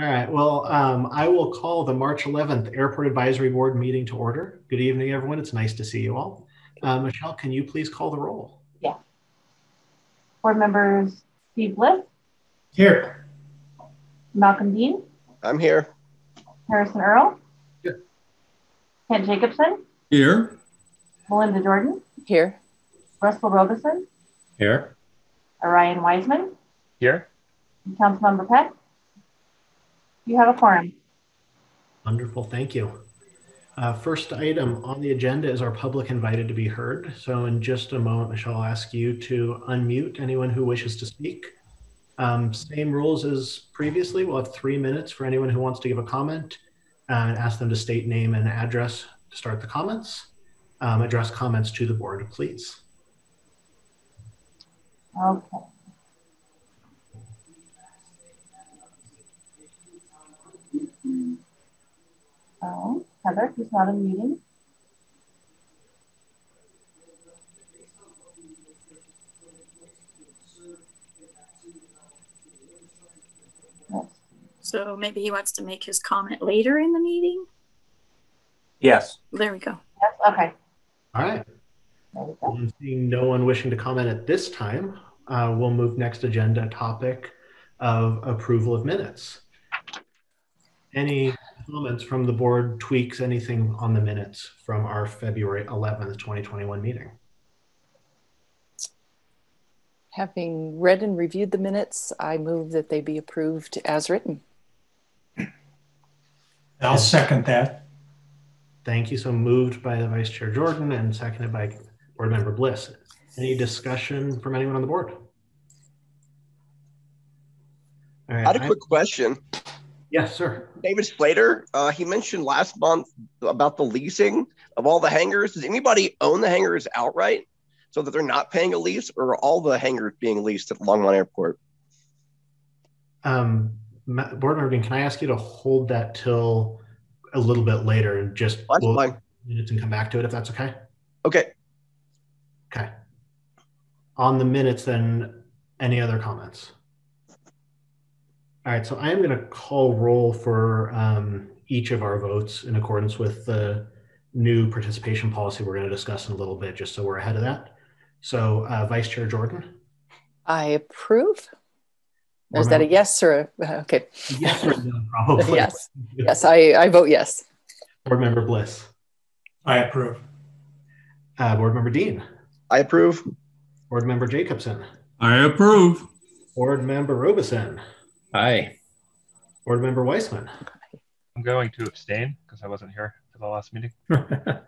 All right. Well, um, I will call the March 11th Airport Advisory Board meeting to order. Good evening, everyone. It's nice to see you all. Uh, Michelle, can you please call the roll? Yeah. Board members Steve Bliss, Here. Malcolm Dean, I'm here. Harrison Earl, Here. Kent Jacobson, Here. Melinda Jordan, Here. Russell Robeson, Here. Orion Wiseman, Here. and Councilmember Peck. You have a quorum. Wonderful. Thank you. Uh, first item on the agenda is our public invited to be heard. So in just a moment, Michelle, I'll ask you to unmute anyone who wishes to speak. Um, same rules as previously. We'll have three minutes for anyone who wants to give a comment uh, and ask them to state name and address to start the comments. Um, address comments to the board, please. Okay. Oh, Heather, who's not in the meeting. So maybe he wants to make his comment later in the meeting. Yes. There we go. Yes, okay. All right. There we Seeing no one wishing to comment at this time, uh, we'll move next agenda topic of approval of minutes. Any comments from the board, tweaks, anything on the minutes from our February 11th, 2021 meeting? Having read and reviewed the minutes, I move that they be approved as written. I'll second that. Thank you. So moved by the Vice Chair Jordan and seconded by Board Member Bliss. Any discussion from anyone on the board? All right. I had a quick question. Yes, sir. David Slater, uh, he mentioned last month about the leasing of all the hangars. Does anybody own the hangars outright so that they're not paying a lease, or are all the hangars being leased at Longmont Airport? Um, Board Member Dean, can I ask you to hold that till a little bit later and just That's we'll- fine. minutes and come back to it if that's okay? Okay. Okay. On the minutes, then, any other comments? All right, so I am going to call roll for um, each of our votes in accordance with the new participation policy we're going to discuss in a little bit, just so we're ahead of that. So, uh, Vice Chair Jordan? I approve. Or is that a yes or a, okay? Yes or no, probably. Yes. Yes, I, I vote yes. Board Member Bliss? I approve. Uh, Board Member Dean? I approve. Board Member Jacobson? I approve. Board Member Robeson? Aye. Board Member Weissman? I'm going to abstain because I wasn't here for the last meeting.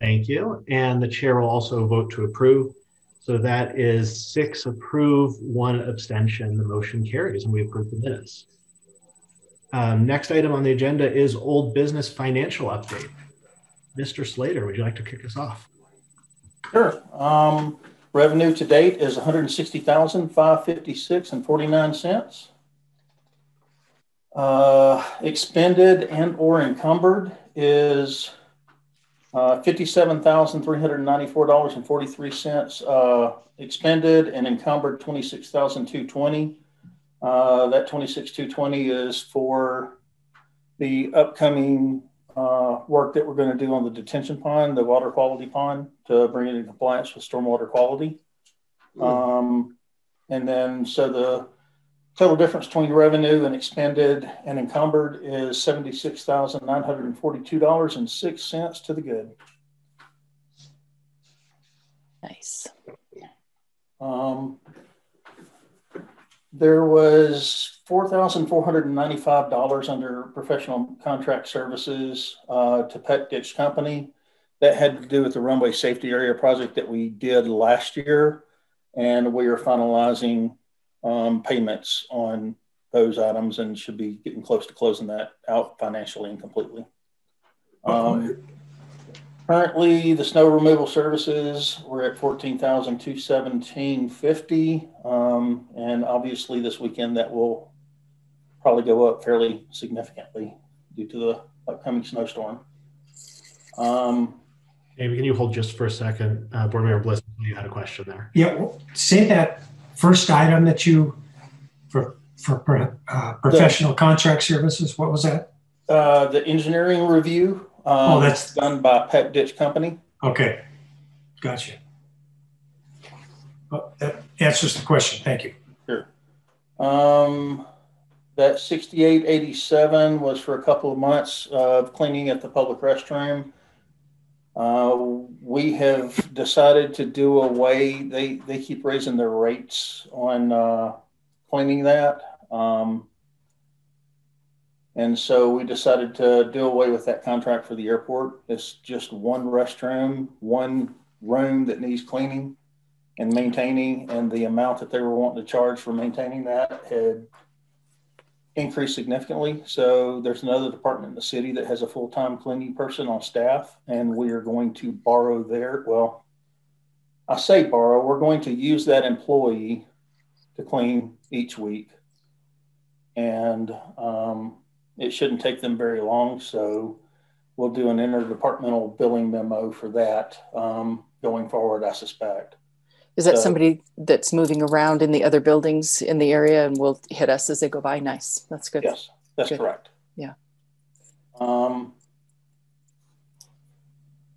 Thank you. And the chair will also vote to approve. So that is six approve, one abstention. The motion carries and we approve the minutes. Um, next item on the agenda is old business financial update. Mr. Slater, would you like to kick us off? Sure. Um, revenue to date is 160,556 and 49 cents. Uh, expended and or encumbered is uh, $57,394.43. Uh, expended and encumbered 26,220. Uh, that 26,220 is for the upcoming uh, work that we're going to do on the detention pond, the water quality pond, to bring it in compliance with stormwater quality. Um, and then, so the total difference between revenue and expended and encumbered is $76,942.06 to the good. Nice. Um, there was four thousand four hundred and ninety-five dollars under professional contract services uh, to Pet Ditch Company. That had to do with the runway safety area project that we did last year, and we are finalizing um, payments on those items and should be getting close to closing that out financially and completely. Um, Currently, the snow removal services, we're at fourteen thousand two seventeen fifty. Um, and obviously this weekend that will probably go up fairly significantly due to the upcoming snowstorm. Um, Maybe can you hold just for a second? Uh, Board Member Bliss, you had a question there. Yeah, well, say that first item that you, for for uh, professional the, contract services. What was that? Uh, the engineering review. Um, oh, that's done by Pep Ditch Company. Okay, gotcha. Well, that answers the question. Thank you. Sure. Um, that 6887 was for a couple of months of cleaning at the public restroom. Uh, we have decided to do away. They they keep raising their rates on uh, cleaning that, um, and so we decided to do away with that contract for the airport. It's just one restroom, one room that needs cleaning and maintaining, and the amount that they were wanting to charge for maintaining that had increased significantly. So there's another department in the city that has a full-time cleaning person on staff, and we are going to borrow their, well, I say borrow, we're going to use that employee to clean each week. And um, it shouldn't take them very long. So we'll do an interdepartmental billing memo for that um, going forward, I suspect. Is that so, somebody that's moving around in the other buildings in the area and will hit us as they go by? Nice. That's good. Yes, that's good. correct. Yeah. Um,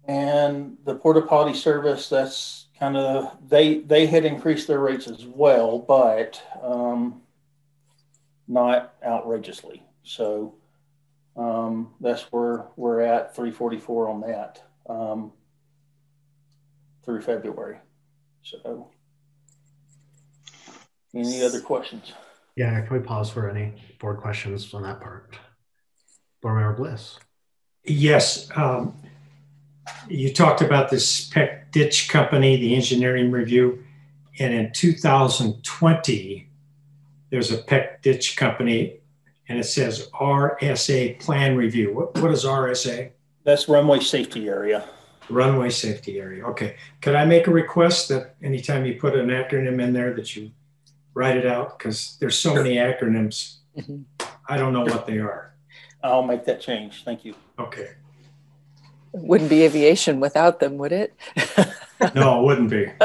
and the porta potty service, that's kind of they they had increased their rates as well, but um, not outrageously. So um, that's where we're at 344 on that um, through February. So, any other questions? Yeah, can we pause for any board questions on that part? Board Member Bliss. Yes. Um, you talked about this Peck Ditch Company, the engineering review, and in 2020, there's a Peck Ditch Company, and it says RSA plan review. What, what is RSA? That's runway safety area runway safety area. Okay. Could I make a request that anytime you put an acronym in there that you write it out? Because there's so many acronyms. Mm-hmm. I don't know what they are. I'll make that change. Thank you. Okay. wouldn't be aviation without them, would it? no, it wouldn't be.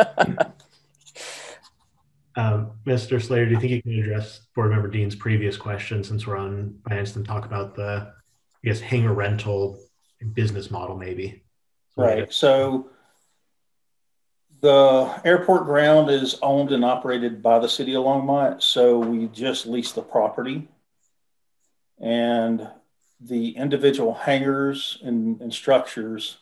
Um, Mr. Slater, do you think you can address Board Member Dean's previous question since we're on finance and talk about the, I guess, hangar rental business model maybe? Right. So the airport ground is owned and operated by the city of Longmont. So we just lease the property. And the individual hangars and, and structures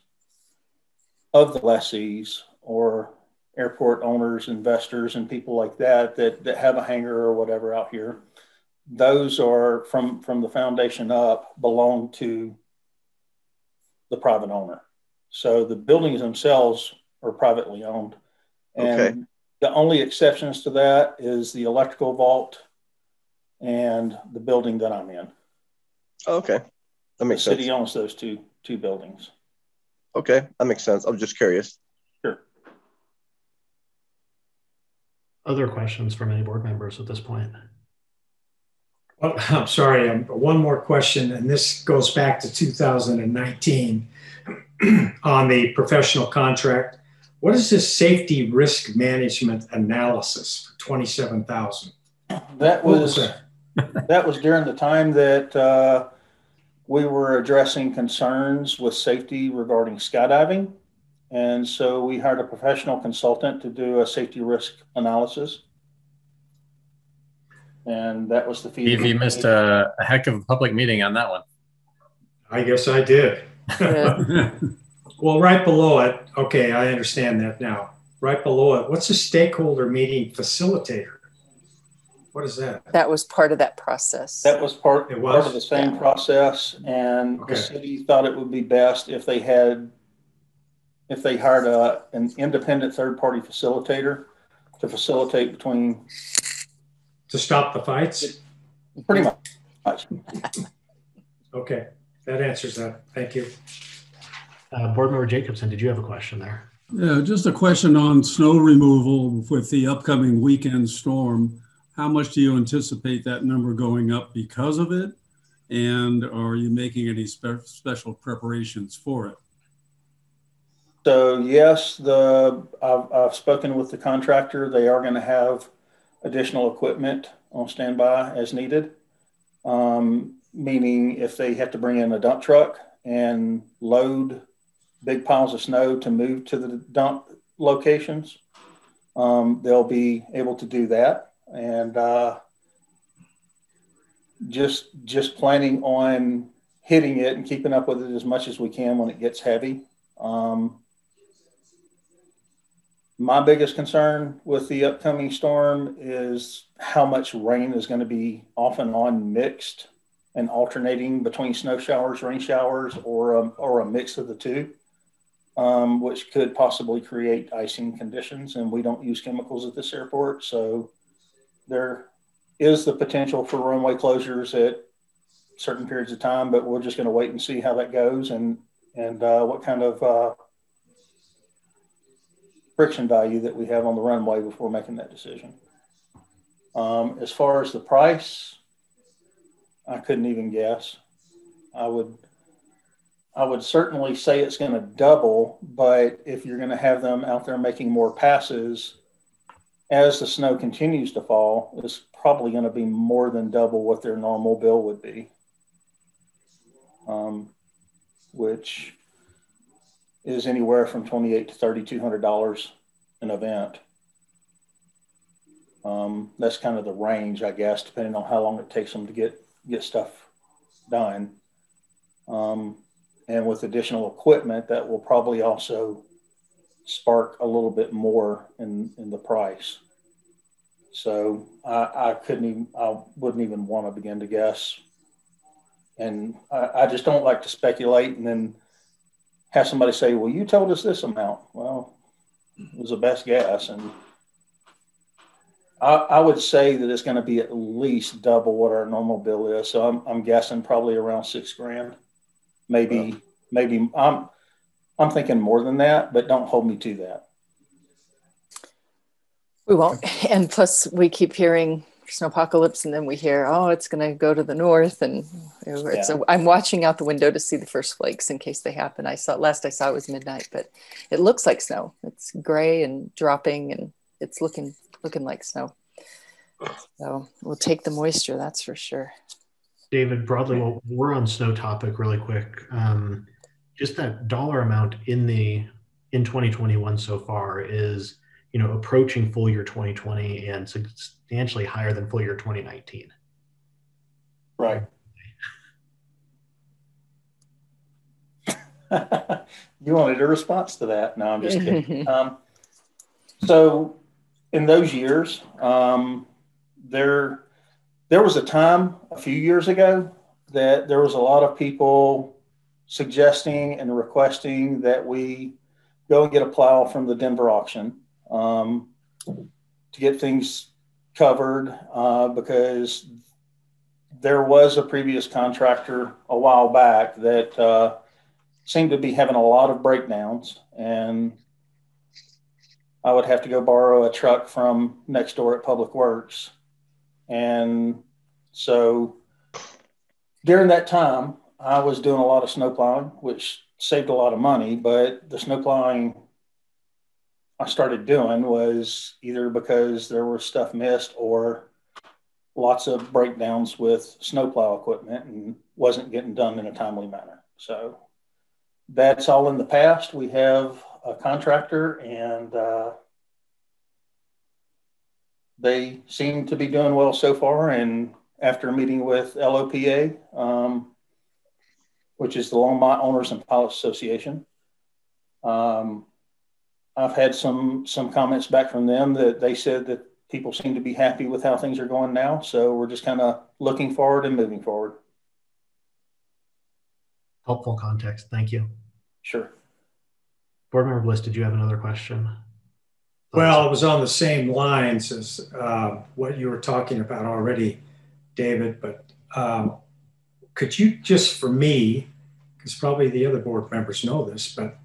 of the lessees or airport owners, investors, and people like that that, that have a hangar or whatever out here, those are from from the foundation up belong to the private owner. So the buildings themselves are privately owned. And okay. the only exceptions to that is the electrical vault and the building that I'm in. Okay. That makes sense. the sense. City owns those two two buildings. Okay, that makes sense. I'm just curious. Sure. Other questions from any board members at this point? Well, I'm sorry, um, one more question, and this goes back to 2019. On the professional contract. What is this safety risk management analysis for 27,000? That was, was that? that was during the time that uh, we were addressing concerns with safety regarding skydiving. And so we hired a professional consultant to do a safety risk analysis. And that was the feedback. You missed a, a heck of a public meeting on that one. I guess I did. Well, right below it, okay, I understand that now. Right below it, what's a stakeholder meeting facilitator? What is that? That was part of that process. That was part, it was? part of the same yeah. process, and okay. the city thought it would be best if they had, if they hired a, an independent third-party facilitator to facilitate between. To stop the fights. Pretty much. okay. That answers that. Thank you. Uh, Board Member Jacobson, did you have a question there? Yeah, just a question on snow removal with the upcoming weekend storm. How much do you anticipate that number going up because of it? And are you making any spe special preparations for it? So yes, the I've, I've spoken with the contractor. They are going to have additional equipment on standby as needed. Um, meaning if they have to bring in a dump truck and load big piles of snow to move to the dump locations, um, they'll be able to do that. And uh, just just planning on hitting it and keeping up with it as much as we can when it gets heavy. Um, my biggest concern with the upcoming storm is how much rain is going to be off and on mixed and alternating between snow showers, rain showers, or a, or a mix of the two, um, which could possibly create icing conditions. And we don't use chemicals at this airport, so there is the potential for runway closures at certain periods of time. But we're just going to wait and see how that goes and and uh, what kind of uh, friction value that we have on the runway before making that decision. Um, as far as the price, I couldn't even guess. I would, I would certainly say it's going to double, but if you're going to have them out there making more passes as the snow continues to fall, it's probably going to be more than double what their normal bill would be. Um, which is anywhere from twenty-eight to thirty-two hundred dollars an event. Um, that's kind of the range, I guess, depending on how long it takes them to get get stuff done. Um, and with additional equipment, that will probably also spark a little bit more in in the price. So I, I couldn't even, I wouldn't even want to begin to guess. And I, I just don't like to speculate and then have somebody say, well, you told us this amount. Well, it was the best guess. And I, I would say that it's going to be at least double what our normal bill is. So I'm, I'm guessing probably around six grand, maybe, maybe I'm, I'm thinking more than that, but don't hold me to that. We won't. And plus, we keep hearing snowpocalypse, and then we hear, oh, it's going to go to the north, and yeah. so I'm watching out the window to see the first flakes in case they happen. I saw last I saw it was midnight, but it looks like snow. It's gray and dropping, and it's looking looking like snow. So we'll take the moisture, that's for sure. David, broadly, well, we're on snow topic really quick. Um, just that dollar amount in the in 2021 so far is you know approaching full year 2020 and substantially higher than full year 2019 right you wanted a response to that no i'm just kidding um, so in those years um, there there was a time a few years ago that there was a lot of people suggesting and requesting that we go and get a plow from the denver auction um, to get things covered uh, because there was a previous contractor a while back that uh, seemed to be having a lot of breakdowns and I would have to go borrow a truck from next door at Public Works. And so during that time, I was doing a lot of snow plowing, which saved a lot of money, but the snow plowing I started doing was either because there was stuff missed or lots of breakdowns with snowplow equipment and wasn't getting done in a timely manner. So that's all in the past. We have a contractor and uh, they seem to be doing well so far. And after meeting with LOPA, um, which is the Longmont Owners and Pilots Association, um, I've had some some comments back from them that they said that people seem to be happy with how things are going now. So we're just kind of looking forward and moving forward. Helpful context. Thank you. Sure. Board Member Bliss, did you have another question? Well, it was on the same lines as uh, what you were talking about already, David. But um, could you just for me, because probably the other board members know this, but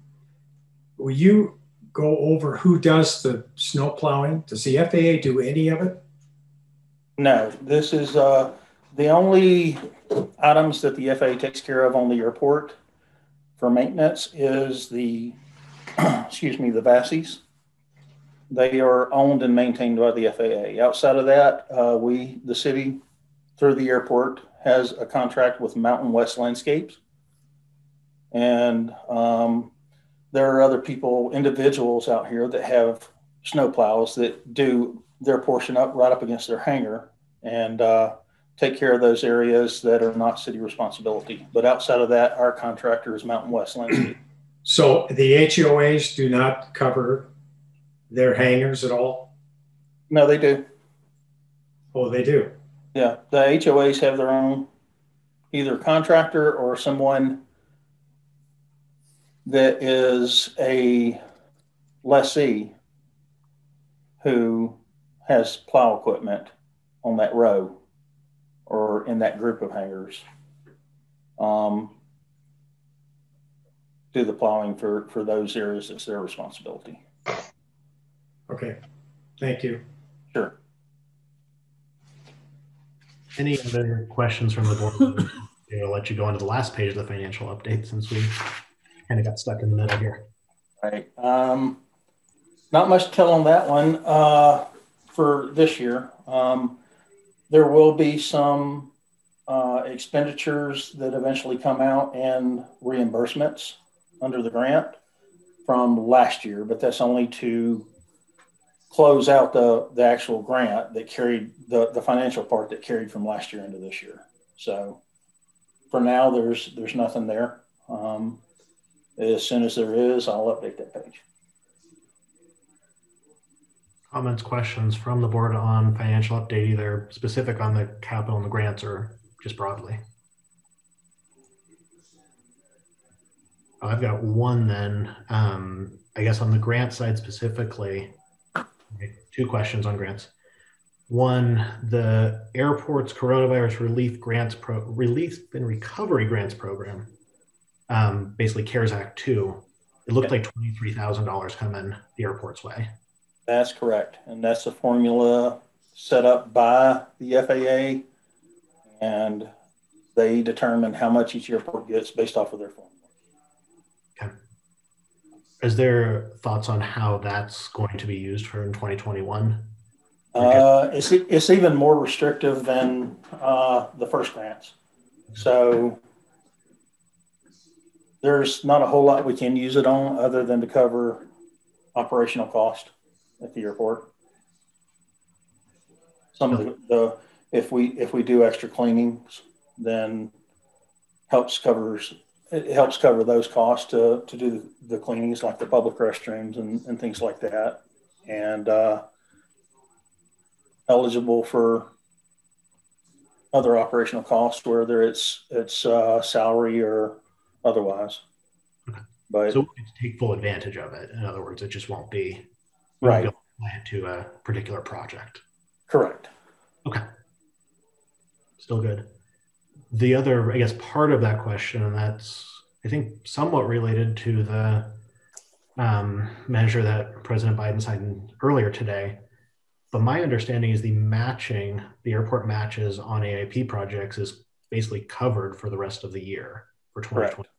will you go over who does the snow plowing? Does the FAA do any of it? No, this is uh, the only items that the FAA takes care of on the airport for maintenance is the, excuse me, the VASIs. They are owned and maintained by the FAA. Outside of that, uh, we, the city, through the airport, has a contract with Mountain West Landscapes. And um, there are other people, individuals out here that have snow plows that do their portion up right up against their hangar and uh, take care of those areas that are not city responsibility. But outside of that, our contractor is Mountain West Landscape. So the HOAs do not cover their hangars at all? No, they do. Oh, they do. Yeah, the HOAs have their own either contractor or someone that is a lessee who has plow equipment on that row or in that group of hangars. Um, do the plowing for, for those areas. It's their responsibility. Okay, thank you. Sure. Any other questions from the board? I'll let you go into the last page of the financial update since we kind of got stuck in the middle here. Right. Um, not much to tell on that one uh, for this year. Um, there will be some uh, expenditures that eventually come out and reimbursements under the grant from last year, but that's only to close out the, the actual grant that carried the, the financial part that carried from last year into this year. So for now, there's there's nothing there. Um, as soon as there is, I'll update that page. Comments, questions from the board on financial update, either specific on the capital and the grants or just broadly? I've got one then. Um, I guess on the grant side specifically, two questions on grants. One, the airport's coronavirus relief grants pro relief and recovery grants program, um, basically CARES Act two. It looked like twenty three thousand dollars coming the airport's way. That's correct, and that's a formula set up by the FAA, and they determine how much each airport gets based off of their formula. Is there thoughts on how that's going to be used for in twenty twenty one? Uh, it's, it's even more restrictive than uh, the first grants. So there's not a whole lot we can use it on other than to cover operational cost at the airport. Some of the, the if we if we do extra cleanings, then helps covers it helps cover those costs to, to do the, cleanings like the public restrooms and, and things like that. And uh, eligible for other operational costs, whether it's it's uh, salary or otherwise. Okay. But so take full advantage of it. In other words, it just won't be right won't be to a particular project. Correct. Okay. Still good. The other, I guess, part of that question, and that's I think somewhat related to the um, measure that President Biden signed earlier today but my understanding is the matching, the airport matches on AIP projects is basically covered for the rest of the year for 2020. Correct.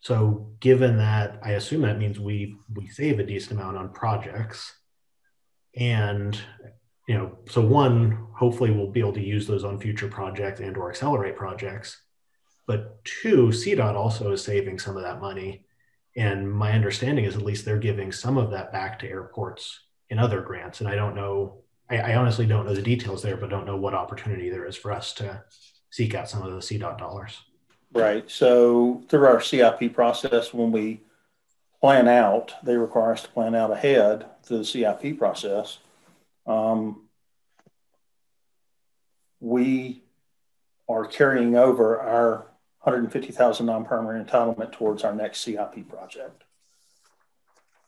So given that, I assume that means we we save a decent amount on projects. And you know, so one, hopefully we'll be able to use those on future projects and or accelerate projects. But two, CDOT also is saving some of that money. And my understanding is at least they're giving some of that back to airports in other grants. And I don't know, I, I, honestly don't know the details there, but don't know what opportunity there is for us to seek out some of the CDOT dollars. Right. So through our CIP process, when we plan out, they require us to plan out ahead through the CIP process. Um, we are carrying over our 150,000 non-permanent entitlement towards our next CIP project.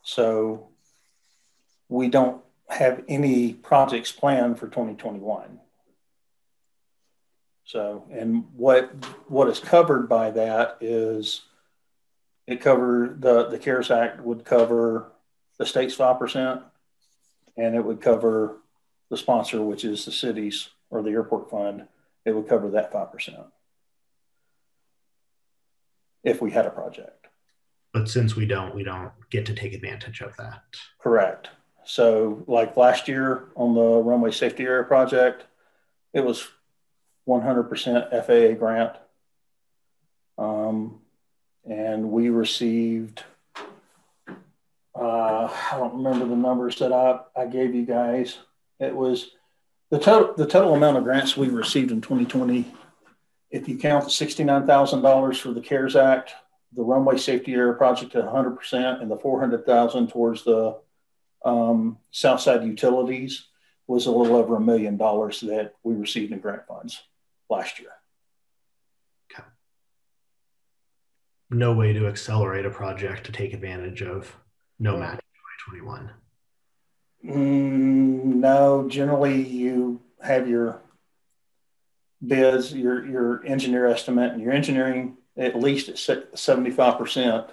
So we don't have any projects planned for 2021. So, and what what is covered by that is it cover the the CARES Act would cover the state's five percent, and it would cover the sponsor, which is the cities or the airport fund. It would cover that five percent if we had a project. But since we don't, we don't get to take advantage of that. Correct. So, like last year on the runway safety area project, it was 100% FAA grant. Um, and we received, uh, I don't remember the numbers that I, I gave you guys. It was the total, the total amount of grants we received in 2020. If you count the $69,000 for the CARES Act, the runway safety area project at 100%, and the 400,000 towards the um, Southside utilities was a little over a million dollars that we received in grant funds last year. Okay. No way to accelerate a project to take advantage of no match in 2021. Mm, no, generally you have your bids, your your engineer estimate, and your engineering at least at seventy five percent,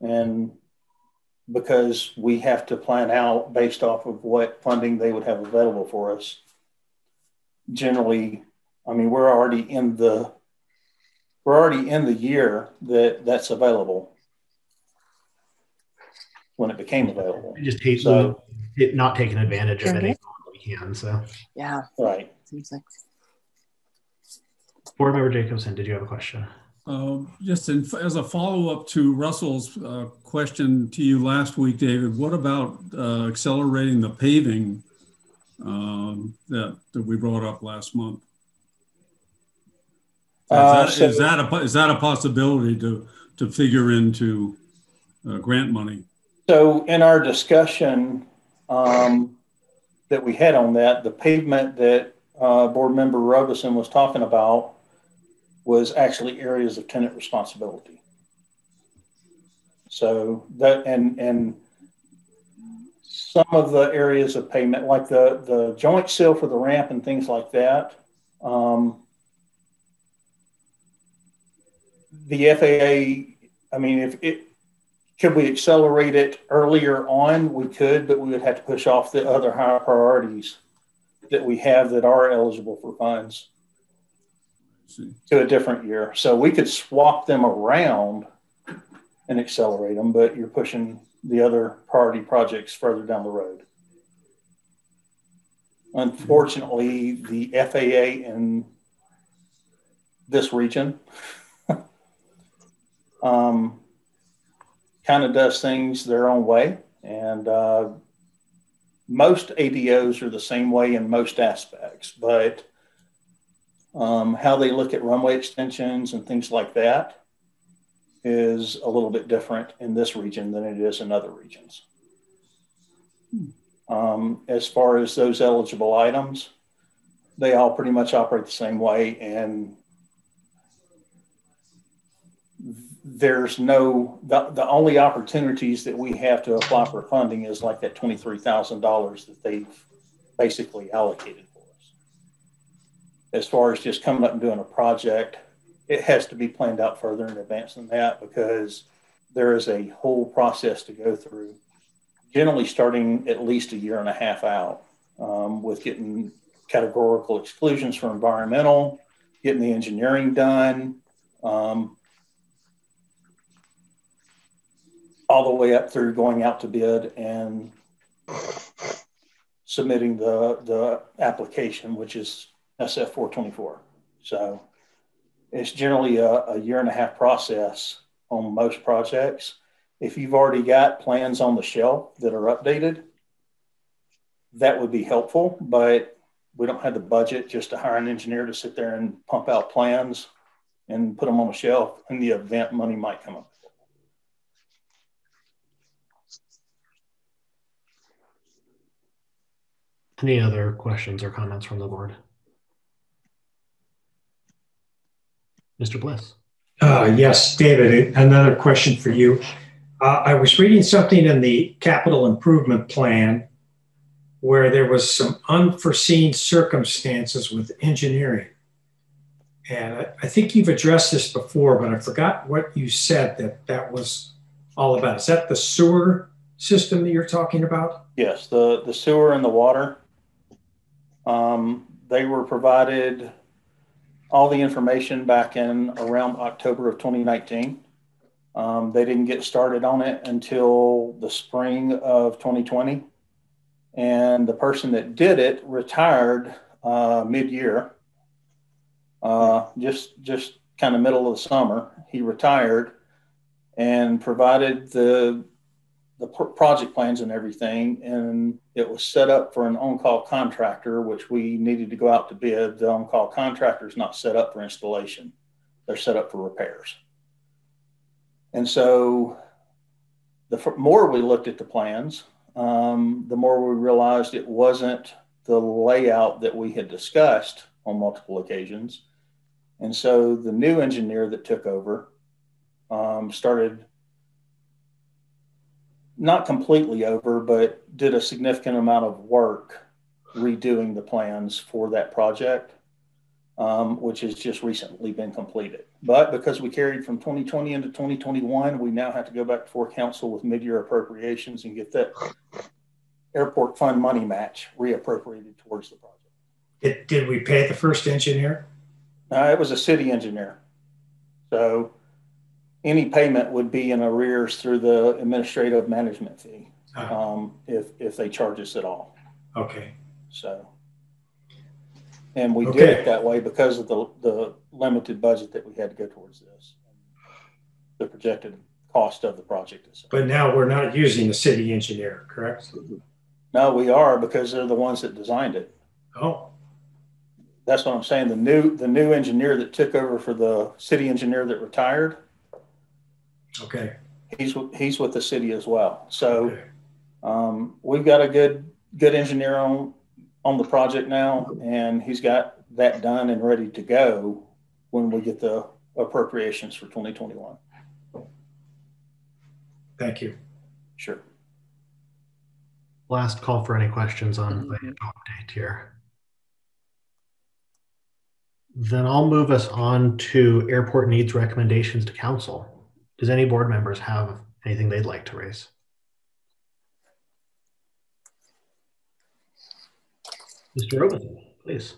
and because we have to plan out based off of what funding they would have available for us. Generally, I mean, we're already in the we're already in the year that that's available when it became available. We just hate so, it not taking advantage of any we can. So yeah, right. Seems like. Board Member Jacobson, did you have a question? Uh, just in, as a follow up to Russell's uh, question to you last week, David, what about uh, accelerating the paving um, that, that we brought up last month? Is Uh, that, so- is that a is that a possibility to to figure into uh, grant money? So in our discussion um, that we had on that, the pavement that uh, Board Member Robeson was talking about was actually areas of tenant responsibility. So that and and some of the areas of pavement, like the the joint seal for the ramp and things like that. Um, the FAA, I mean, if it could we accelerate it earlier on, we could, but we would have to push off the other higher priorities that we have that are eligible for funds to a different year. So we could swap them around and accelerate them, but you're pushing the other priority projects further down the road. Unfortunately, the FAA in this region um, kind of does things their own way. And uh, most ADOs are the same way in most aspects, but um, how they look at runway extensions and things like that is a little bit different in this region than it is in other regions. Um, as far as those eligible items, they all pretty much operate the same way, and there's no the, the only opportunities that we have to apply for funding is like that $23,000 that they've basically allocated for us. As far as just coming up and doing a project, it has to be planned out further in advance than that because there is a whole process to go through, generally starting at least a year and a half out um, with getting categorical exclusions for environmental, getting the engineering done, um, all the way up through going out to bid and submitting the the application, which is SF 424. So it's generally a, a year and a half process on most projects. If you've already got plans on the shelf that are updated, that would be helpful, but we don't have the budget just to hire an engineer to sit there and pump out plans and put them on the shelf in the event money might come up. Any other questions or comments from the board? Mr. Bliss. Uh, yes, David, another question for you. Uh, I was reading something in the capital improvement plan where there was some unforeseen circumstances with engineering. And I, I think you've addressed this before, but I forgot what you said that that was all about. Is that the sewer system that you're talking about? Yes, the, the sewer and the water. Um, they were provided all the information back in around October of 2019. Um, they didn't get started on it until the spring of 2020. and the person that did it retired uh, mid-year, uh, just just kind of middle of the summer. He retired and provided the the project plans and everything, and it was set up for an on-call contractor, which we needed to go out to bid. The on-call contractor is not set up for installation; they're set up for repairs. And so, the more we looked at the plans, um, the more we realized it wasn't the layout that we had discussed on multiple occasions. And so, the new engineer that took over um, started not completely over, but did a significant amount of work redoing the plans for that project, um, which has just recently been completed. But because we carried from 2020 into 2021, we now have to go back before council with mid-year appropriations and get that airport fund money match reappropriated towards the project. Did, did we pay the first engineer? Uh, it was a city engineer. So any payment would be in arrears through the administrative management fee Ah, um, if if they charge us at all. okay. So, and we did it that way because of the the limited budget that we had to go towards this, the projected cost of the project. itself. But now we're not using the city engineer, correct? No, we are because they're the ones that designed it. Oh, That's what I'm saying. The new the new engineer that took over for the city engineer that retired, okay. he's with- he's with the city as well. So. okay. Um, we've got a good good engineer on on the project now, and he's got that done and ready to go when we get the appropriations for 2021. Thank you. Sure. Last call for any questions on the update here. Then I'll move us on to airport needs recommendations to council. Does any board members have anything they'd like to raise? Mr. Robinson, please.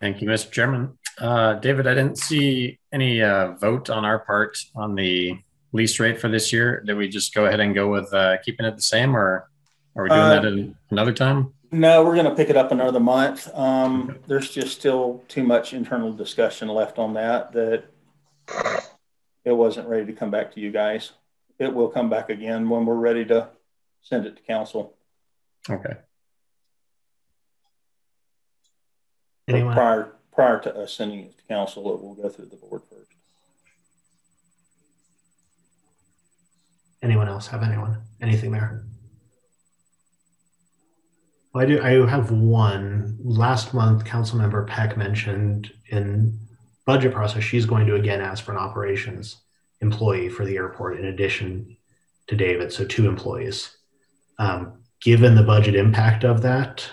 Thank you, Mr. Chairman. Uh, David, I didn't see any uh, vote on our part on the lease rate for this year. Did we just go ahead and go with uh, keeping it the same, or are we doing Uh, that in another time? No, we're going to pick it up another month. Um, there's just still too much internal discussion left on that that it wasn't ready to come back to you guys. It will come back again when we're ready to send it to council. Okay. Anyone? prior prior to us sending it to council, it will go through the board first. Anyone else have anyone? Anything there? Well, I do. I have one. Last month, Council Member Peck mentioned in budget process she's going to again ask for an operations employee for the airport in addition to David, so two employees. Um, given the budget impact of that,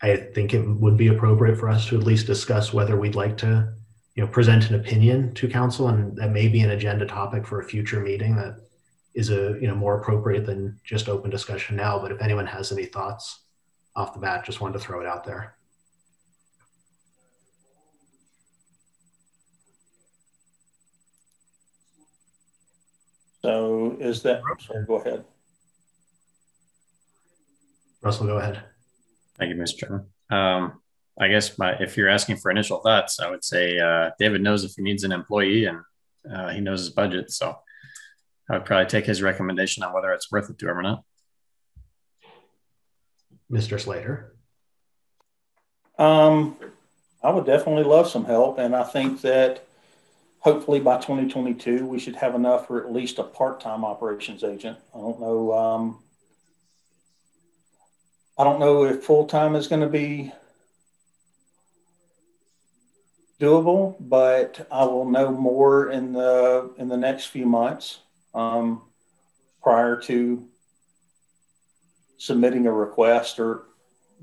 I think it would be appropriate for us to at least discuss whether we'd like to, you know, present an opinion to council, and that may be an agenda topic for a future meeting that is a you know more appropriate than just open discussion now. But if anyone has any thoughts off the bat, just wanted to throw it out there. So is that, sorry, go ahead. Russell, go ahead. Thank you, Mr. Chairman. Um, I guess my, if you're asking for initial thoughts, I would say uh, David knows if he needs an employee and uh, he knows his budget. So I would probably take his recommendation on whether it's worth it to him or not. Mr. Slater. Um, I would definitely love some help, and I think that hopefully by 2022 we should have enough for at least a part-time operations agent. I don't know. Um, I don't know if full-time is going to be doable, but I will know more in the in the next few months um, prior to submitting a request or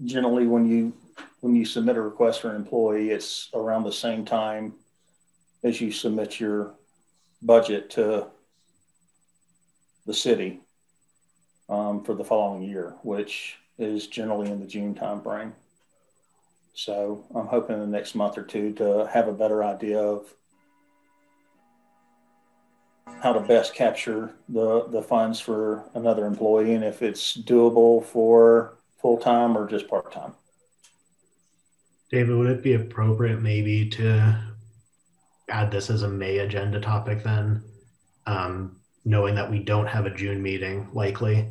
generally when you when you submit a request for an employee it's around the same time as you submit your budget to the city um, for the following year which is generally in the june timeframe so i'm hoping in the next month or two to have a better idea of how to best capture the the funds for another employee and if it's doable for full time or just part time. David, would it be appropriate maybe to add this as a May agenda topic then, um, knowing that we don't have a June meeting likely,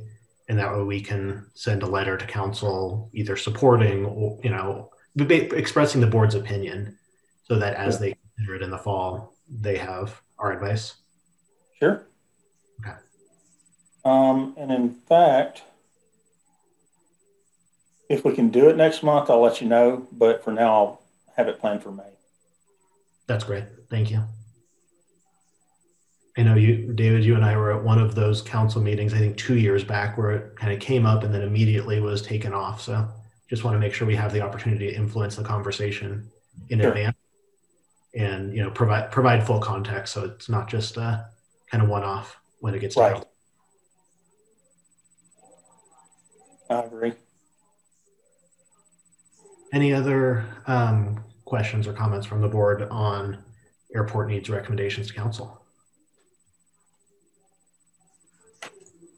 and that way we can send a letter to council either supporting or you know expressing the board's opinion, so that as they consider it in the fall, they have our advice. Sure. Okay. Um, and in fact, if we can do it next month, I'll let you know. But for now, I'll have it planned for May. That's great. Thank you. I know you, David, you and I were at one of those council meetings, I think two years back, where it kind of came up and then immediately was taken off. So just want to make sure we have the opportunity to influence the conversation in sure. advance and, you know, provide, provide full context. So it's not just a kind of one off when it gets right. I agree. Any other um, questions or comments from the board on airport needs recommendations to council?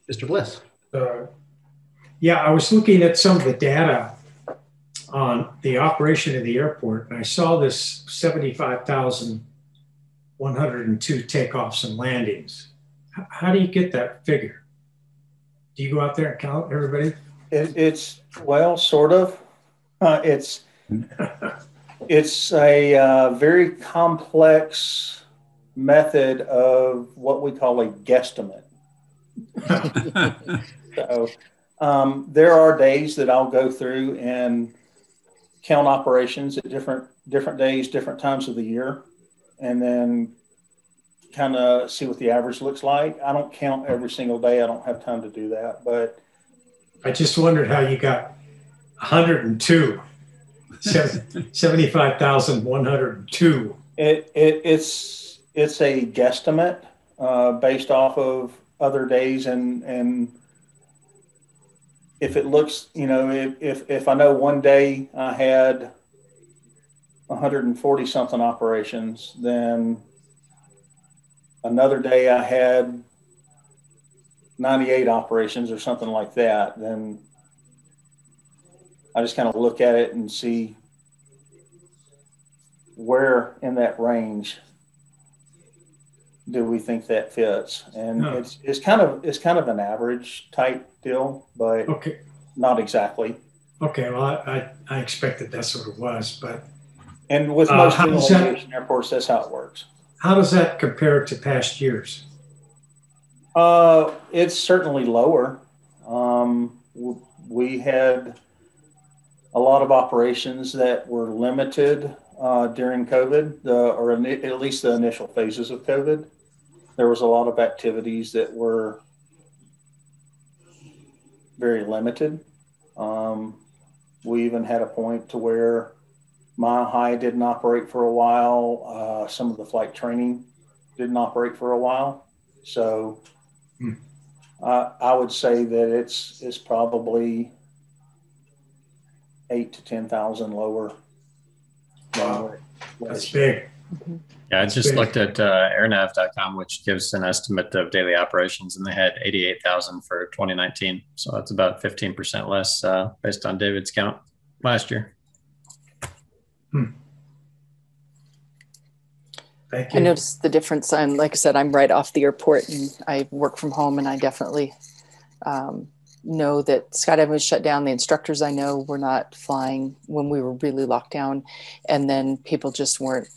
Mr. Bliss. Uh, yeah, I was looking at some of the data on the operation of the airport, and I saw this 75,102 takeoffs and landings. How do you get that figure? Do you go out there and count everybody? It, it's, well, sort of. Uh, it's it's a uh, very complex method of what we call a guesstimate. so um, there are days that I'll go through and count operations at different different days, different times of the year, and then kind of see what the average looks like. I don't count every single day. I don't have time to do that, but I just wondered how you got 102 75,102. It, it, it's, it's a guesstimate uh, based off of other days and, and if it looks, you know, if, if, if I know one day I had 140 something operations, then another day I had 98 operations or something like that, then I just kind of look at it and see where in that range do we think that fits. And no. it's it's kind of it's kind of an average type deal but okay. not exactly. Okay well i i, expected that's what it was but and with uh, most uh, airports that's how it works. how does that compare to past years? Uh it's certainly lower. Um we had a lot of operations that were limited uh, during COVID, the, or at least the initial phases of COVID. There was a lot of activities that were very limited. Um, we even had a point to where Mile High didn't operate for a while. Uh, some of the flight training didn't operate for a while. So hmm. uh, I would say that it's it's probably eight to ten thousand lower. Wow, that's big. Yeah, I just big. looked at uh, airnav.com, which gives an estimate of daily operations, and they had 88,000 for 2019. So that's about 15% less uh, based on David's count last year. Hmm. Thank you. I noticed the difference. I'm, like I said, I'm right off the airport and I work from home, and I definitely um, know that skydiving was shut down. The instructors I know were not flying when we were really locked down, and then people just weren't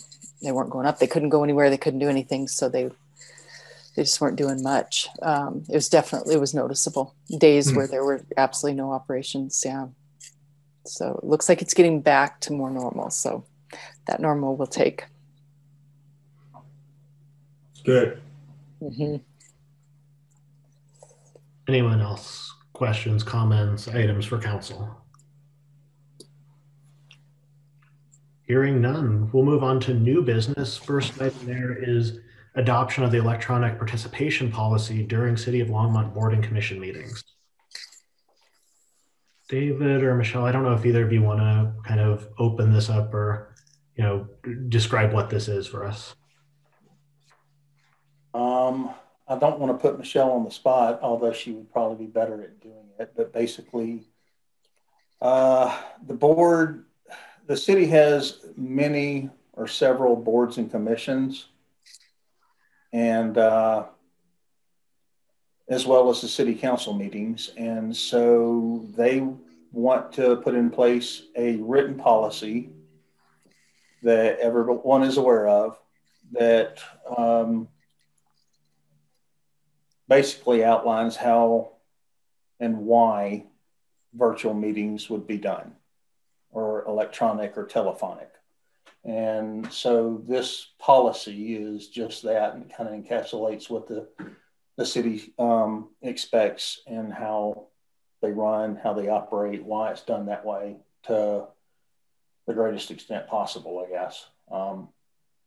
they weren't going up. They couldn't go anywhere. They couldn't do anything, so they they just weren't doing much. Um, it was definitely it was noticeable days mm-hmm. where there were absolutely no operations. Yeah, so it looks like it's getting back to more normal. So that normal will take. Good. Mm-hmm. Anyone else? Questions, comments, items for council? Hearing none, we'll move on to new business. First item there is adoption of the electronic participation policy during City of Longmont Board and Commission meetings. David or Michelle, I don't know if either of you want to kind of open this up or, you know, describe what this is for us. Um, I don't want to put Michelle on the spot, although she would probably be better at doing it. But basically, Uh, the board, the city has many or several boards and commissions, and uh, as well as the city council meetings. And so they want to put in place a written policy that everyone is aware of that um, basically outlines how and why virtual meetings would be done or electronic or telephonic. And so this policy is just that and kind of encapsulates what the, the city um, expects and how they run, how they operate, why it's done that way to the greatest extent possible, I guess. Um,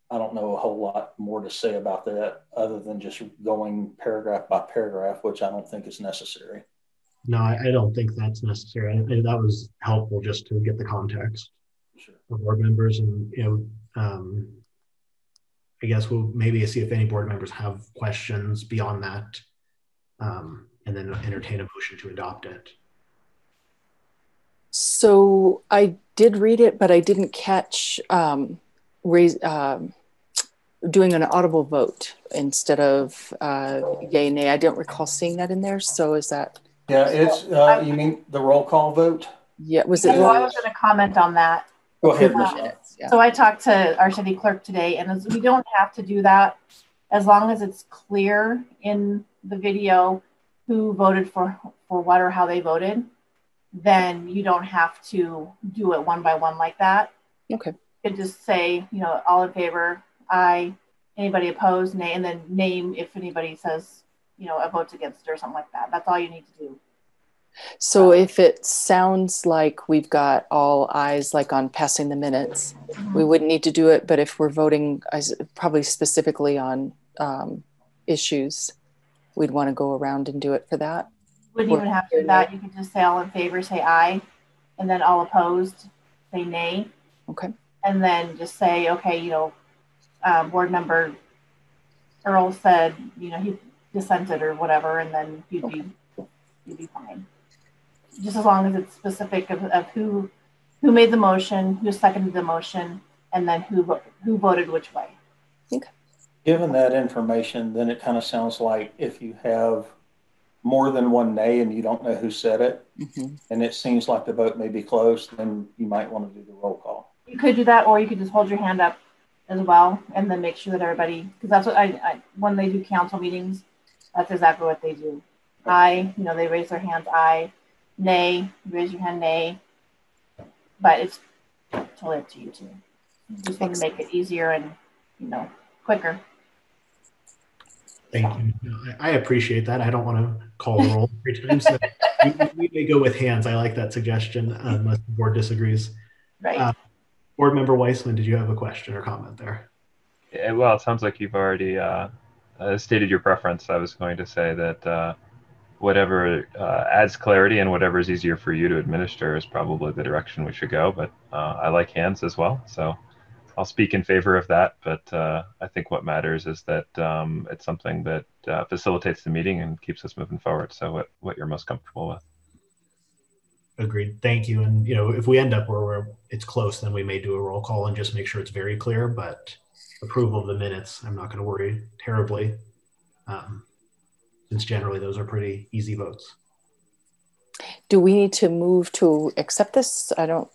I don't know a whole lot more to say about that other than just going paragraph by paragraph, which I don't think is necessary. No, I, I don't think that's necessary. I, I, that was helpful just to get the context Sure. of board members and, you know, um, I guess we'll maybe see if any board members have questions beyond that, um, and then entertain a motion to adopt it. So I did read it, but I didn't catch um, raise, um, doing an audible vote instead of uh, yay nay. I don't recall seeing that in there. So is that? Yeah, it's, uh, you mean the roll call vote? Yeah, was it? So I was going to comment on that. Go ahead, Uh, Michelle. Yeah. So I talked to our city clerk today, and as- we don't have to do that as long as it's clear in the video who voted for for what or how they voted. Then you don't have to do it one by one like that. Okay. You could just say, you know, all in favor, aye. Anybody opposed, nay, and then name if anybody says, you know, a vote against it or something like that. That's all you need to do. So if it sounds like we've got all eyes like on passing the minutes, we wouldn't need to do it. But if we're voting, as- probably specifically on um, issues, we'd want to go around and do it for that. Wouldn't even have to do that. You could just say all in favor, say aye, and then all opposed, say nay. Okay. And then just say, okay, you know, um, board member Earl said, you know, he dissented or whatever, and then you'd be, you'd be fine. Just as long as it's specific of, of who, who made the motion, who seconded the motion, and then who, who voted which way. Okay. Given that information, then it kind of sounds like if you have more than one nay and you don't know who said it, Mhm. and it seems like the vote may be close, then you might want to do the roll call. You could do that, or you could just hold your hand up as well, and then make sure that everybody, because that's what I, I, when they do council meetings, that's exactly what they do. I, you know, they raise their hands, I, nay, raise your hand, nay. But it's totally up to you too. Just want to make it easier and, you know, quicker. Thank you. I appreciate that. I don't want to call roll every time. So we, we may go with hands. I like that suggestion unless the board disagrees. Right. Uh, Board Member Weissman, did you have a question or comment there? Yeah, well, it sounds like you've already uh, uh, stated your preference. I was going to say that uh, whatever uh, adds clarity and whatever is easier for you to administer is probably the direction we should go. But uh, I like hands as well, so I'll speak in favor of that. But uh, I think what matters is that um, it's something that facilitates the meeting and keeps us moving forward. So what what you're most comfortable with. Agreed. Thank you. And you know, if we end up where we're, it's close, then we may do a roll call and just make sure it's very clear. But approval of the minutes, I'm not going to worry terribly, um, since generally those are pretty easy votes. Do we need to move to accept this? I don't,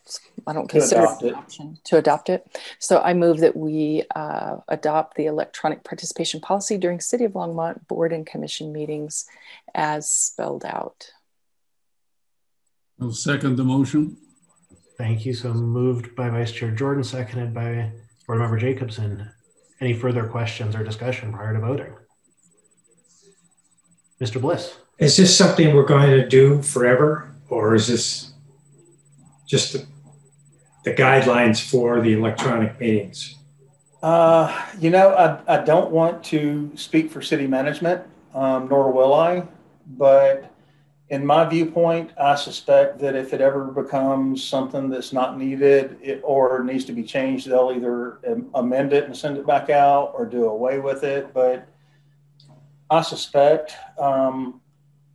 I don't consider it it. an option to adopt it. So I move that we uh, adopt the electronic participation policy during City of Longmont board and commission meetings as spelled out. I'll second the motion. Thank you. So moved by Vice Chair Jordan, seconded by Board Member Jacobson. Any further questions or discussion prior to voting? Mr. Bliss. Is this something we're going to do forever, or is this just the, the guidelines for the electronic meetings? Uh, you know, I, I don't want to speak for city management, um, nor will I, but in my viewpoint, I suspect that if it ever becomes something that's not needed it, or needs to be changed, they'll either amend it and send it back out or do away with it. But I suspect, um,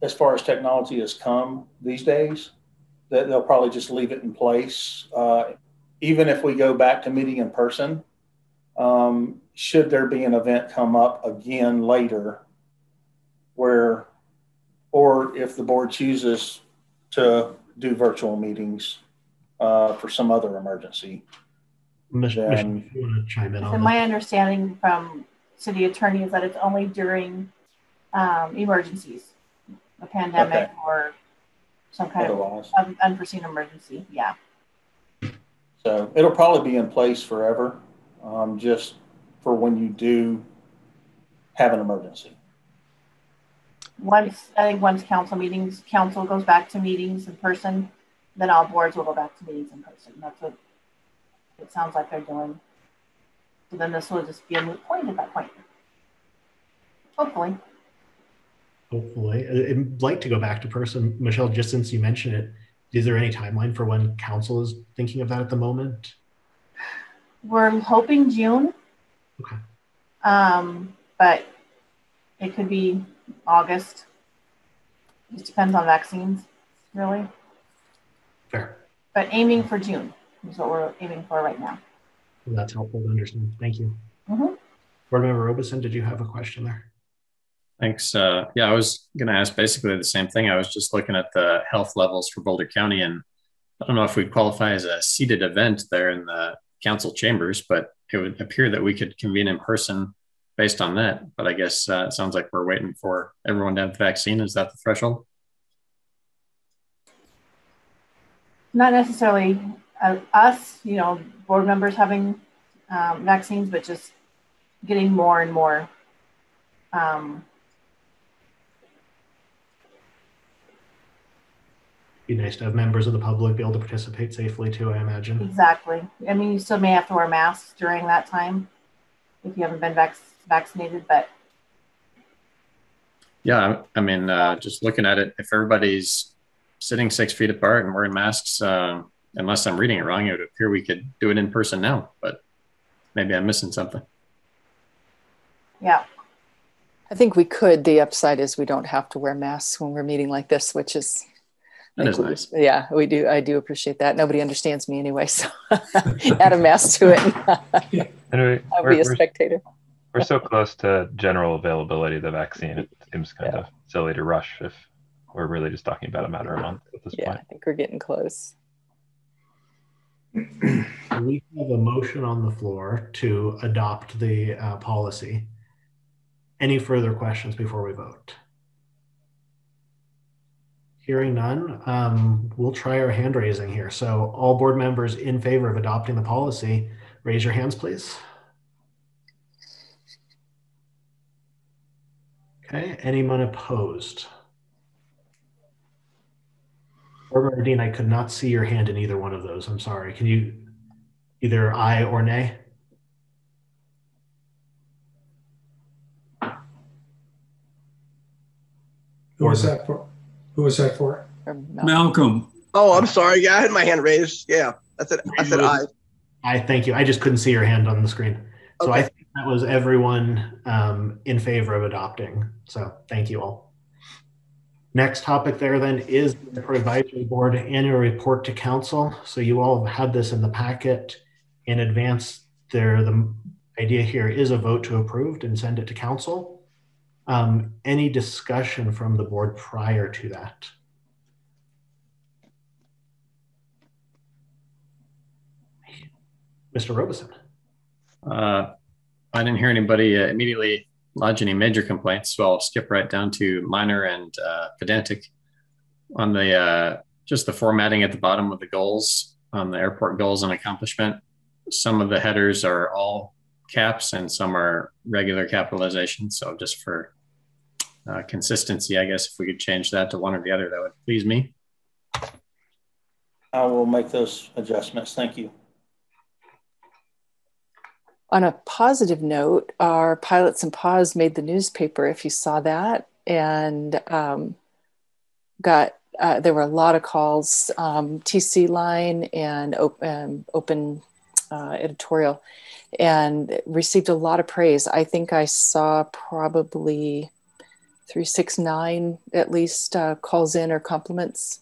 as far as technology has come these days, that they'll probably just leave it in place. Uh, even if we go back to meeting in person, um, should there be an event come up again later where, or if the board chooses to do virtual meetings uh, for some other emergency. Michelle, Then- if you want to chime in So on my that. understanding from city attorney is that it's only during um, emergencies, a pandemic Okay. or some kind of Otherwise, un- unforeseen emergency. Yeah. so it'll probably be in place forever, um, just for when you do have an emergency. Once, I think once council meetings, council goes back to meetings in person, then all boards will go back to meetings in person. That's what it sounds like they're doing. So then this will just be a moot point at that point. Hopefully. Hopefully, I'd like to go back to person. Michelle, just since you mentioned it, is there any timeline for when council is thinking of that at the moment? We're hoping June. Okay. Um, but it could be August. Just depends on vaccines, really. Fair. But aiming for June is what we're aiming for right now. That's helpful to understand. Thank you. Mhm. Board Member Robeson, did you have a question there? Thanks. Uh, yeah, I was going to ask basically the same thing. I was just looking at the health levels for Boulder County, and I don't know if we'd qualify as a seated event there in the council chambers, but it would appear that we could convene in person based on that. But I guess uh, it sounds like we're waiting for everyone to have the vaccine. Is that the threshold? Not necessarily uh, us, you know, board members having um, vaccines, but just getting more and more. Um, Be nice to have members of the public be able to participate safely too, I imagine. exactly. I mean, you still may have to wear masks during that time if you haven't been vac- vaccinated, but Yeah, I I mean, uh, just looking at it, if everybody's sitting six feet apart and wearing masks, uh, unless I'm reading it wrong, it would appear we could do it in person now. But maybe I'm missing something. yeah. I think we could. The upside is we don't have to wear masks when we're meeting like this, which is That is we- nice. Yeah, we do. I do appreciate that. Nobody understands me anyway, so add a mask to it. Anyway, I'll be a we're, spectator. We're so close to general availability of the vaccine. It seems kind of silly to rush if we're really just talking about a matter of months at this Yeah, point. I think we're getting close. We have a motion on the floor to adopt the uh, policy. Any further questions before we vote? Hearing none, um, we'll try our hand raising here. So all board members in favor of adopting the policy, raise your hands, please. Okay, anyone opposed? Board Dean, I could not see your hand in either one of those. I'm sorry. Can you either aye or nay? Who was that for? Who was that for? Malcolm, Oh, I'm sorry. Yeah, I had my hand raised. Yeah, I said I said aye. I thank you. I just couldn't see your hand on the screen. So I think that was everyone um, in favor of adopting. So thank you all. Next topic there then is the Advisory Board annual report to council. So you all have had this in the packet in advance. There, the idea here is a vote to approve and send it to council. Um, any discussion from the board prior to that? Mr. Robeson. Uh, I didn't hear anybody uh, immediately lodge any major complaints, so I'll skip right down to minor and uh, pedantic. On the uh, just the formatting at the bottom of the goals on the airport goals and accomplishment, some of the headers are all caps and some are regular capitalization. So just for uh, consistency, I guess if we could change that to one or the other, that would please me. I will make those adjustments. Thank you. On a positive note, our Pilots and Paws made the newspaper. If you saw that, and um, got uh, there were a lot of calls, um, TC line and open, open uh, editorial, and received a lot of praise. I think I saw probably three six nine at least uh, calls in or compliments.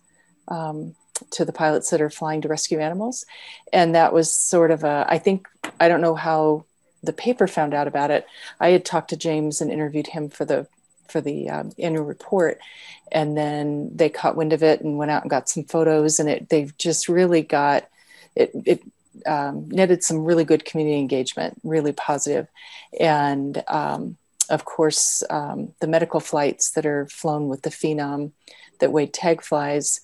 Um, to the pilots that are flying to rescue animals. And that was sort of a, I think, I don't know how the paper found out about it. I had talked to James and interviewed him for the for the um, annual report, and then they caught wind of it and went out and got some photos, and it they've just really got it. It um, netted some really good community engagement, really positive, and um, of course um, the medical flights that are flown with the Phenom that Wade tag flies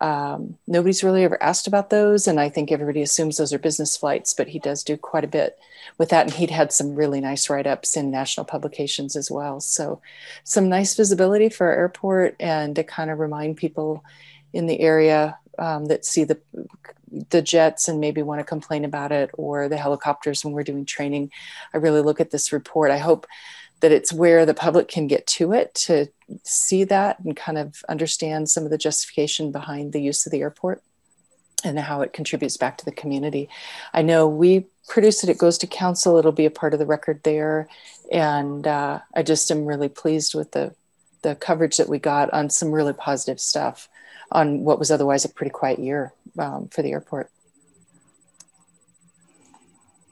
um, nobody's really ever asked about those, and I think everybody assumes those are business flights, but he does do quite a bit with that. And he'd had some really nice write ups in national publications as well. So, some nice visibility for our airport and to kind of remind people in the area um, that see the the jets and maybe want to complain about it or the helicopters when we're doing training. I really look at this report. I hope that it's where the public can get to it to see that and kind of understand some of the justification behind the use of the airport and how it contributes back to the community. I know we produce it, it goes to council, it'll be a part of the record there. And uh, I just am really pleased with the, the coverage that we got on some really positive stuff on what was otherwise a pretty quiet year um, for the airport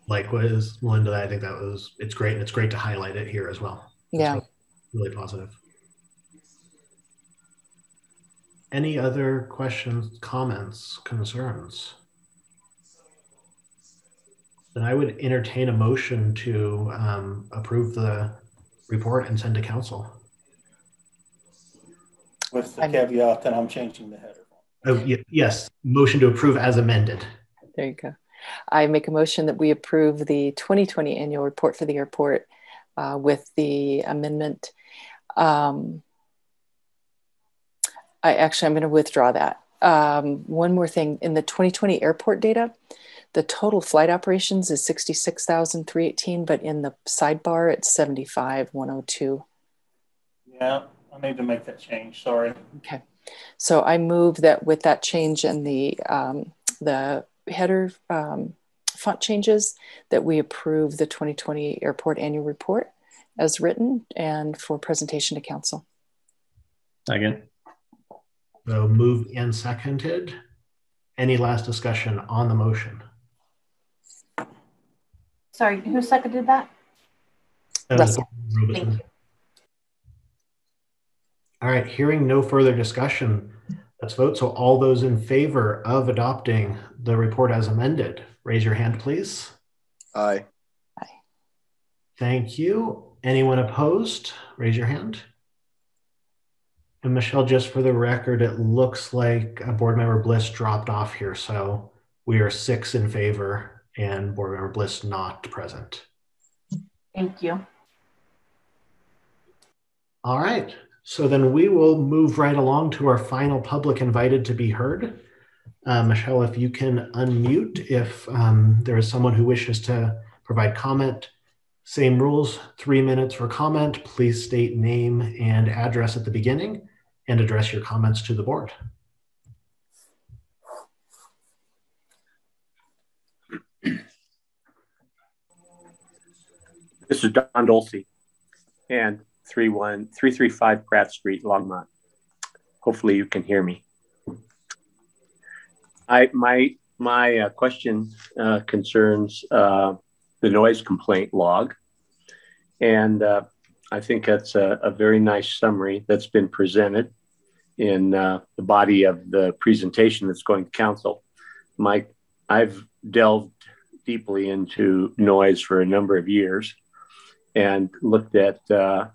likewise, Melinda, I think that was it's great, and it's great to highlight it here as well. yeah, really, really positive. Any other questions, comments, concerns? Then I would entertain a motion to um, approve the report and send to council. With the caveat that I'm changing the header. Oh, yes, motion to approve as amended. There you go. I make a motion that we approve the 2020 annual report for the airport uh, with the amendment. Um, I actually, I'm going to withdraw that. Um, one more thing in the 2020 airport data, the total flight operations is 66,318, but in the sidebar, it's 75,102. Yeah, I need to make that change. Sorry. Okay. So I move that with that change in the um, the header um, font changes that we approve the 2020 airport annual report as written and for presentation to council. Second. So moved and seconded. Any last discussion on the motion? Sorry, who seconded that? Russell. All right, hearing no further discussion, Let's vote. So all those in favor of adopting the report as amended, raise your hand, please. Aye. Aye. Thank you. Anyone opposed? Raise your hand. And Michelle, just for the record, it looks like a board member Bliss dropped off here. So we are six in favor and board member Bliss not present. Thank you. All right. So then we will move right along to our final public invited to be heard. Uh, Michelle, if you can unmute if um, there is someone who wishes to provide comment. Same rules, three minutes for comment. Please state name and address at the beginning and address your comments to the board. This is Don Dulce. And 335 Pratt Street, Longmont. Hopefully you can hear me. I my my uh, question uh, concerns uh, the noise complaint log, and uh, I think that's a, a, very nice summary that's been presented in uh, the body of the presentation that's going to council. Mike, I've delved deeply into noise for a number of years, and looked at uh,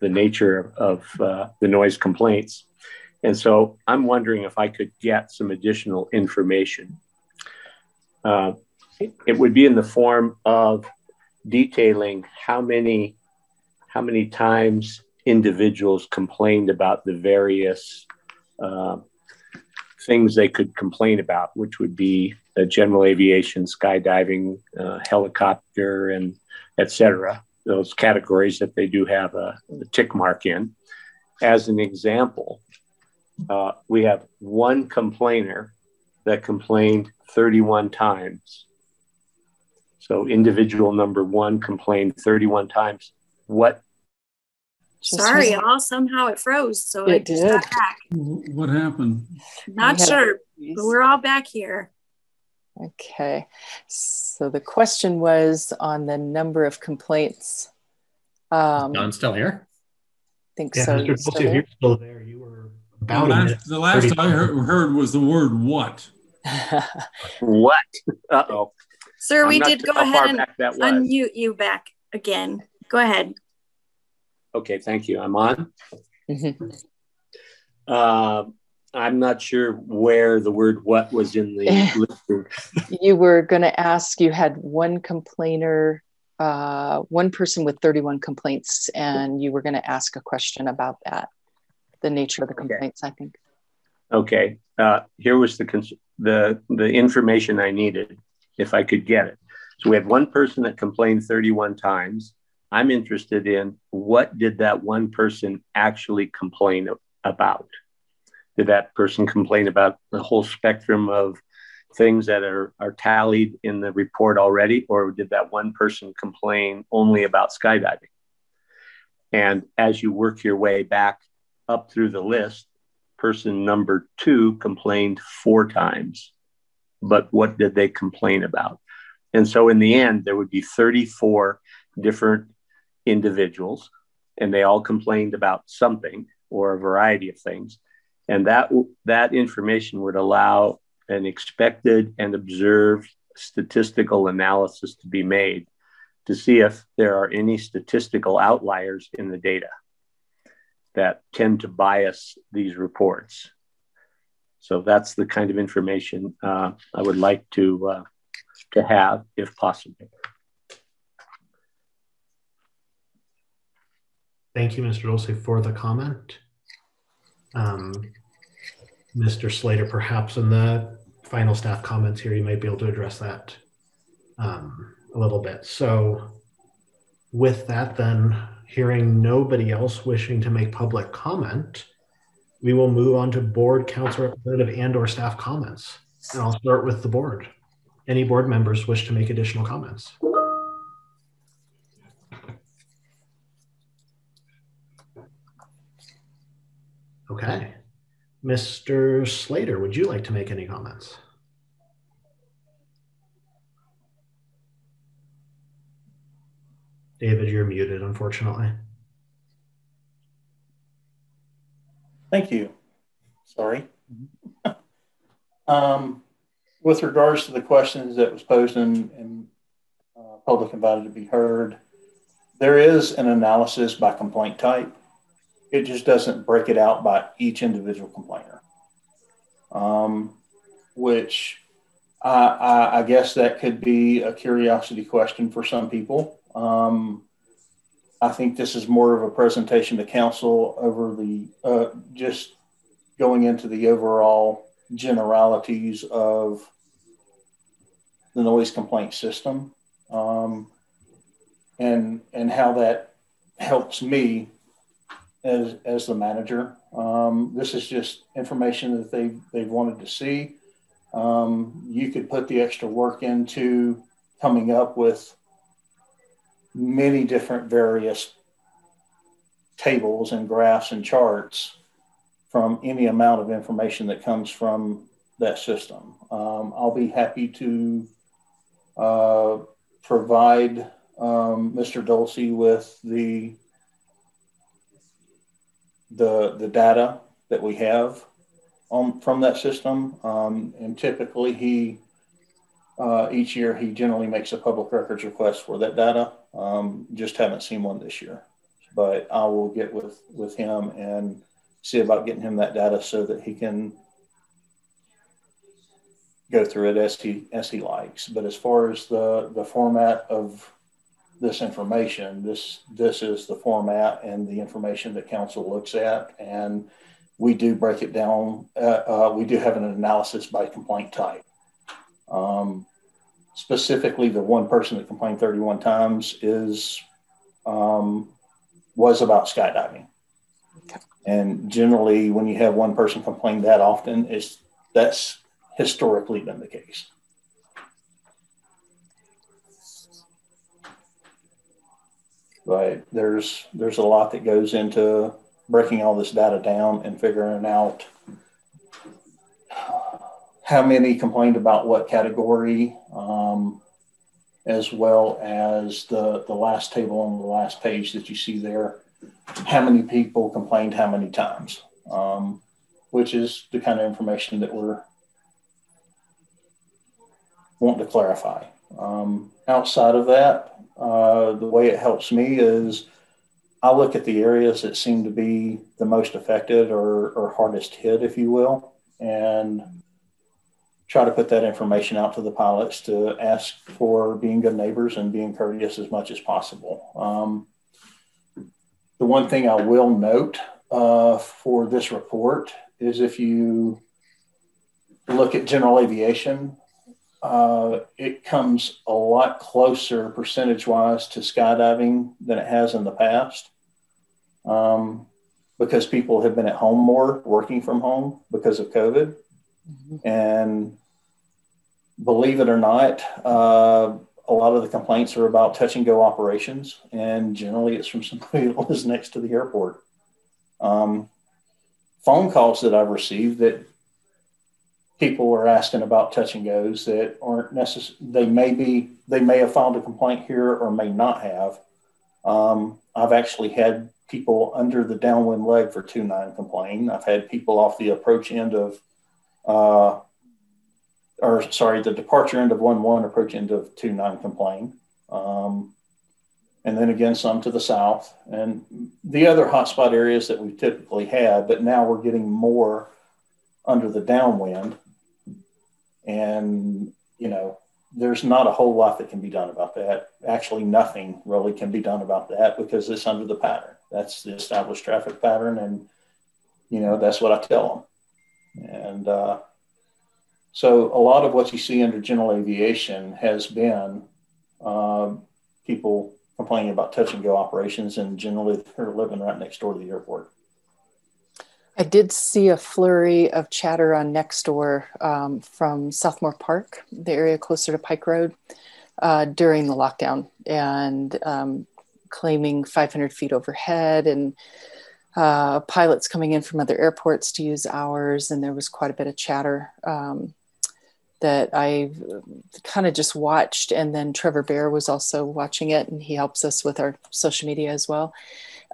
the nature of uh, the noise complaints. And so I'm wondering if I could get some additional information. Uh, it would be in the form of detailing how many how many times individuals complained about the various uh, things they could complain about, which would be general aviation, skydiving, uh, helicopter, and et cetera those categories that they do have a, a tick mark in. As an example, uh, we have one complainer that complained 31 times. So individual number one complained 31 times. What Sorry, all somehow it froze, so It I just got did. back. What happened? Not We sure, but we're all back here. Okay. So the question was on the number of complaints. Um, I Don's still here. I think Yeah, so. Mr. You're still if there? you're still there, you were The about a minute. last, the last I heard, heard was the word what. What? Uh oh. Sir, we did go ahead and back that was. unmute you back again. Go ahead. Okay, thank you. I'm on. Mhm. Uh, I'm not sure where the word "what" was in the listing. you were going to ask, you had one complainer, uh, one person with 31 complaints, and you were going to ask a question about that, the nature of the Okay. complaints, I think. Okay, uh, here was the cons- the the information I needed, if I could get it. So we had one person that complained 31 times. I'm interested in what did that one person actually complain about? Did that person complain about the whole spectrum of things that are, are tallied in the report already, or did that one person complain only about skydiving? And as you work your way back up through the list, person number two complained four times. But what did they complain about? And so in the end, there would be 34 different individuals, and they all complained about something or a variety of things. And that, that information would allow an expected and observed statistical analysis to be made to see if there are any statistical outliers in the data that tend to bias these reports. So that's the kind of information uh, I would like to uh, to have, if possible. Thank you, Mr. Dulce, for the comment. Um, Mr. Slater, perhaps in the final staff comments here, you might be able to address that um, a little bit. So with that, then, hearing nobody else wishing to make public comment, we will move on to board, council representative, and or staff comments. And I'll start with the board. Any board members wish to make additional comments? Okay. Mr. Slater, would you like to make any comments? David, you're muted, unfortunately. Thank you. Sorry. um, with regards to the questions that was posed in uh, public invited to be heard, there is an analysis by complaint type. It just doesn't break it out by each individual complainer, um, which I, I, I guess that could be a curiosity question for some people. Um, I think this is more of a presentation to council over the uh, just going into the overall generalities of the noise complaint system um, and and how that helps me as as the manager. Um, this is just information that they they've wanted to see. Um, you could put the extra work into coming up with many different various tables and graphs and charts from any amount of information that comes from that system. Um, I'll be happy to uh, provide um, Mr. Dulce with the the the data that we have on from that system, um, and typically he uh, each year he generally makes a public records request for that data. Um, just haven't seen one this year, but I will get with with him and see about getting him that data so that he can go through it as he as he likes. But as far as the the format of this information, this this is the format and the information that council looks at, and we do break it down. Uh, uh, we do have an analysis by complaint type. Um, specifically, the one person that complained 31 times is um, was about skydiving. And generally, when you have one person complain that often, is that's historically been the case. But there's there's a lot that goes into breaking all this data down and figuring out how many complained about what category, um, as well as the, the last table on the last page that you see there, how many people complained how many times, um, which is the kind of information that we're wanting to clarify. Um, outside of that, uh, the way it helps me is I look at the areas that seem to be the most affected or, or hardest hit, if you will, and try to put that information out to the pilots to ask for being good neighbors and being courteous as much as possible. Um, the one thing I will note uh, for this report is if you look at general aviation, uh, it comes a lot closer percentage wise to skydiving than it has in the past um, because people have been at home more, working from home because of COVID. Mm-hmm. And believe it or not, uh, a lot of the complaints are about touch and go operations, and generally it's from somebody that lives next to the airport. Um, phone calls that I've received that people are asking about touch and goes that aren't necessary. They may be, they may have filed a complaint here or may not have. Um, I've actually had people under the downwind leg for two nine complain. I've had people off the approach end of, uh, or sorry, the departure end of one one, approach end of two nine complain. Um, and then again, some to the south and the other hotspot areas that we've typically had, but now we're getting more under the downwind. And, you know, there's not a whole lot that can be done about that. Actually, nothing really can be done about that because it's under the pattern. That's the established traffic pattern, and you know that's what I tell them. And uh, so, a lot of what you see under general aviation has been uh, people complaining about touch and go operations, and generally they're living right next door to the airport. I did see a flurry of chatter on Nextdoor um, from Southmoor Park, the area closer to Pike Road, uh, during the lockdown, and um, claiming 500 feet overhead, and uh, pilots coming in from other airports to use ours, and there was quite a bit of chatter. Um, that I kind of just watched, and then Trevor Bear was also watching it, and he helps us with our social media as well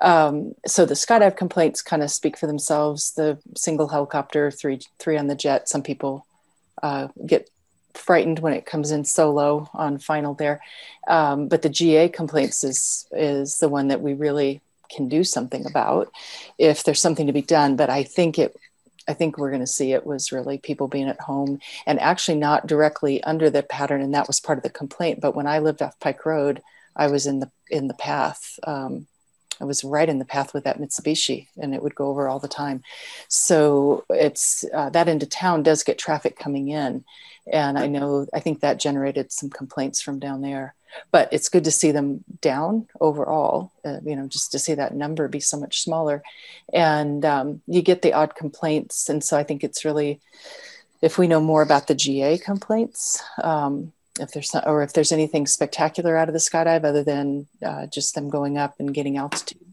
um, so the skydive complaints kind of speak for themselves. The single helicopter, three three on the jet. Some people uh, get frightened when it comes in solo on final there, um, but the GA complaints is is the one that we really can do something about if there's something to be done. But I think it. I think we're going to see it was really people being at home and actually not directly under the pattern, and that was part of the complaint. But when I lived off Pike Road, I was in the in the path um, I was right in the path with that Mitsubishi, and it would go over all the time. So it's uh, that into town does get traffic coming in, and I know I think that generated some complaints from down there. But it's good to see them down overall. Uh, you know, just to see that number be so much smaller, and um, you get the odd complaints, and so I think it's really if we know more about the GA complaints. Um, if there's not, or if there's anything spectacular out of the skydive other than uh, just them going up and getting altitude,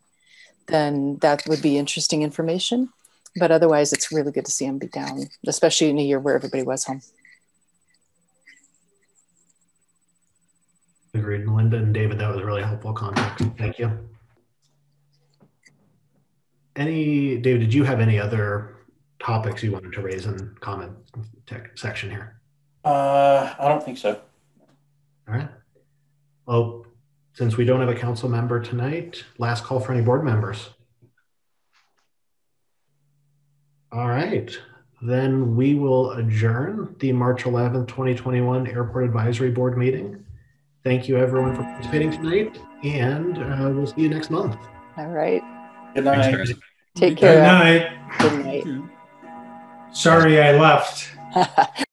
then that would be interesting information. But otherwise, it's really good to see them be down, especially in a year where everybody was home. Agreed, Melinda and David. That was really helpful context. Thank you. Any, David, did you have any other topics you wanted to raise in comment section here? Uh, I don't think so. All right. Well, since we don't have a council member tonight, last call for any board members. All right. Then we will adjourn the March 11th, 2021 Airport Advisory Board meeting. Thank you, everyone, for participating tonight, and uh, we'll see you next month. All right. Good night. Thanks, Take care. Good night. Good night. Sorry I left.